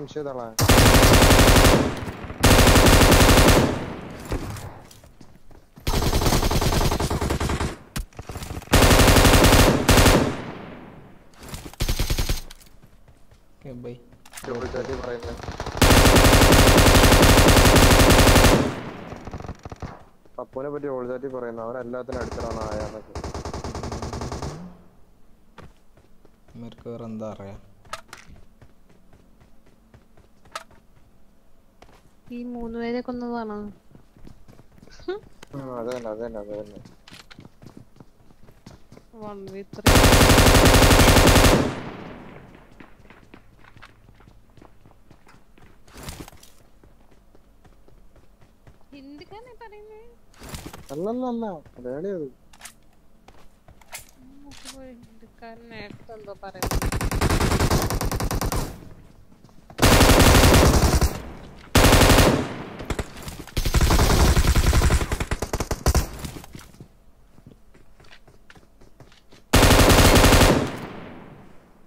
Finish ചെയ്തോളാ okay bye പപ്പുവിനെ പറ്റി ഓൾചാറ്റി പറയുന്നു. അവൻ എല്ലാത്തിനും അടിച്ചിടാണ് ആയാന്നൊക്കെ. ഇവർക്ക് വേറെ എന്താ അറിയാ? ഈ മൂന്ന് പേരെ കൊന്നതാണോ അത് തന്നെ അത് തന്നെ അത് തന്നെ വൺ വി ത്രീ ഹിന്ദിക്കാനെ പറയുന്നേ? അല്ലല്ല മലയാളി അത്. ഹിന്ദിക്കാരൻ നേരത്തെ എന്തോ പറയുന്നു.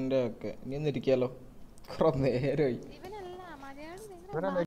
അവന്റെ ഒക്കെ. ഇനി ഒന്നിരിക്കാലോ കുറെ നേരമായി.